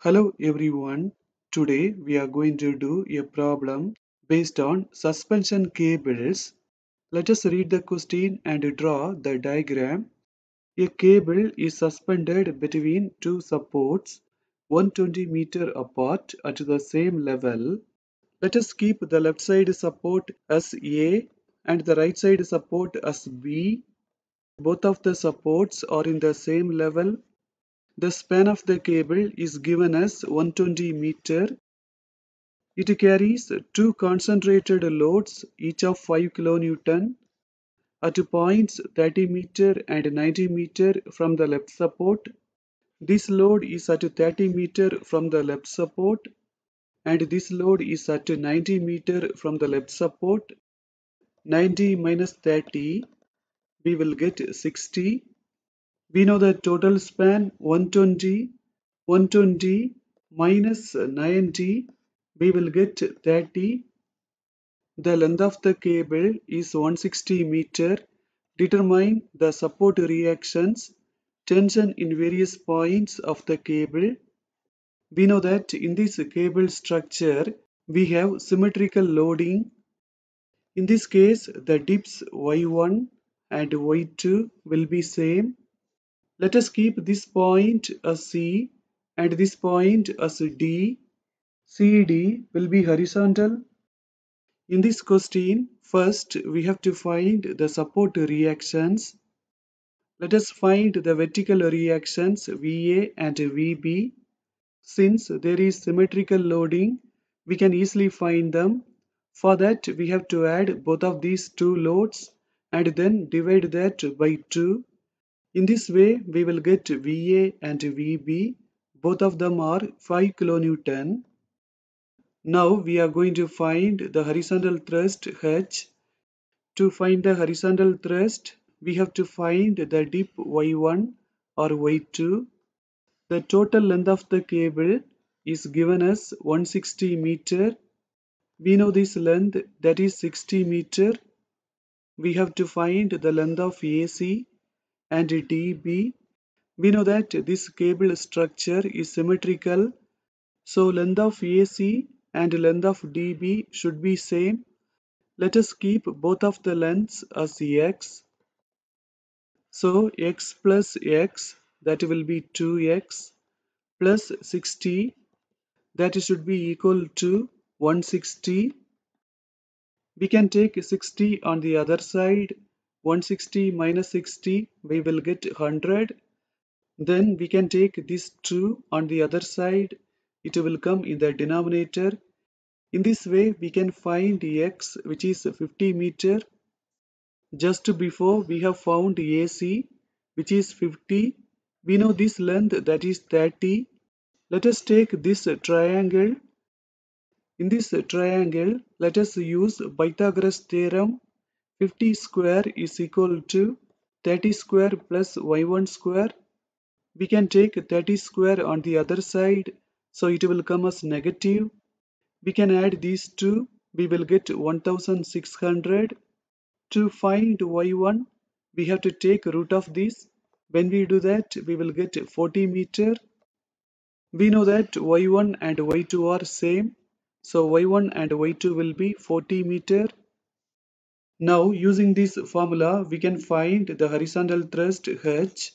Hello everyone. Today we are going to do a problem based on suspension cables. Let us read the question and draw the diagram. A cable is suspended between two supports 120 meter apart at the same level. Let us keep the left side support as A and the right side support as B. Both of the supports are in the same level the span of the cable is given as 120 meter. It carries two concentrated loads, each of 5 kN, at points 30 meter and 90 meter from the left support. This load is at 30 meter from the left support and this load is at 90 meter from the left support. 90 minus 30, we will get 60 we know the total span 120 120 minus 90 we will get 30 the length of the cable is 160 meter. Determine the support reactions tension in various points of the cable. We know that in this cable structure we have symmetrical loading. In this case the dips y1 and y2 will be same let us keep this point as C and this point as D. CD will be horizontal. In this question, first we have to find the support reactions. Let us find the vertical reactions VA and VB. Since there is symmetrical loading, we can easily find them. For that, we have to add both of these two loads and then divide that by 2 in this way, we will get VA and VB. Both of them are 5 kilonewton. Now we are going to find the horizontal thrust H. To find the horizontal thrust, we have to find the dip Y1 or Y2. The total length of the cable is given as 160 meter. We know this length that is 60 meter. We have to find the length of AC and dB. We know that this cable structure is symmetrical. So length of AC and length of dB should be same. Let us keep both of the lengths as x. So x plus x that will be 2x plus 60 that should be equal to 160. We can take 60 on the other side 160 minus 60 we will get 100 then we can take this 2 on the other side. It will come in the denominator. In this way we can find x which is 50 meter. Just before we have found AC which is 50 we know this length that is 30 let us take this triangle. In this triangle let us use Pythagoras theorem 50 square is equal to 30 square plus y1 square. We can take 30 square on the other side, so it will come as negative. We can add these two, we will get 1600. To find y1, we have to take root of this. When we do that, we will get 40 meter. We know that y1 and y2 are same, so y1 and y2 will be 40 meter. Now using this formula we can find the horizontal thrust H.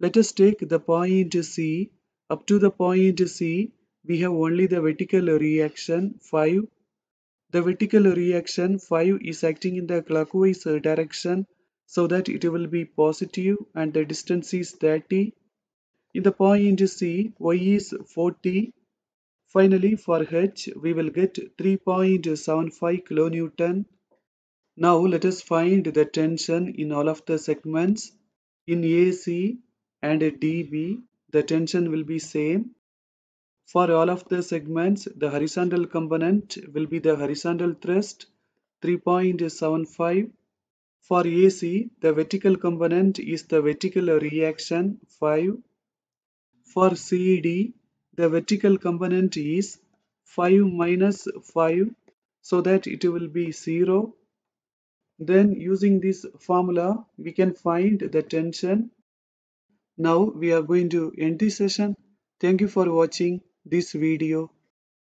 Let us take the point C. Up to the point C we have only the vertical reaction 5. The vertical reaction 5 is acting in the clockwise direction so that it will be positive and the distance is 30. In the point C, y is 40. Finally, for H, we will get 3.75 kilonewton now let us find the tension in all of the segments. In AC and DB, the tension will be same. For all of the segments, the horizontal component will be the horizontal thrust 3.75. For AC, the vertical component is the vertical reaction 5. For CD, the vertical component is 5 minus 5 so that it will be 0 then using this formula, we can find the tension. Now we are going to end this session. Thank you for watching this video.